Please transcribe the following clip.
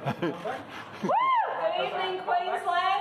Good evening, Queensland,